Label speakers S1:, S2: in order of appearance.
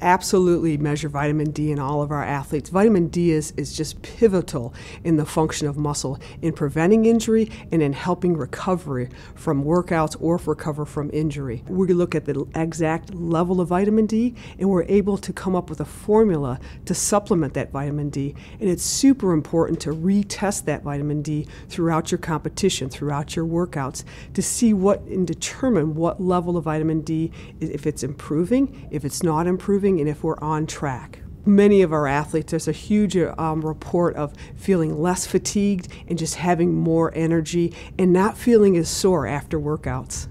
S1: Absolutely measure vitamin D in all of our athletes. Vitamin D is, is just pivotal in the function of muscle in preventing injury and in helping recovery from workouts or recover from injury. We look at the exact level of vitamin D and we're able to come up with a formula to supplement that vitamin D. And it's super important to retest that vitamin D throughout your competition, throughout your workouts, to see what and determine what level of vitamin D, if it's improving, if it's not improving, and if we're on track many of our athletes, there's a huge um, report of feeling less fatigued and just having more energy and not feeling as sore after workouts.